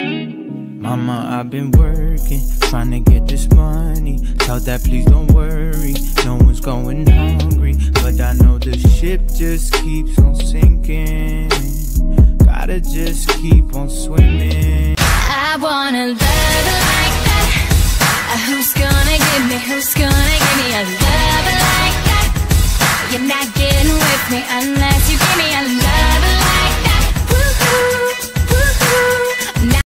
Mama, I've been working, trying to get this money. Tell that please don't worry, no one's going hungry. But I know the ship just keeps on sinking. Gotta just keep on swimming. I wanna love like that. Uh, who's gonna give me, who's gonna give me a love like that? You're not getting with me unless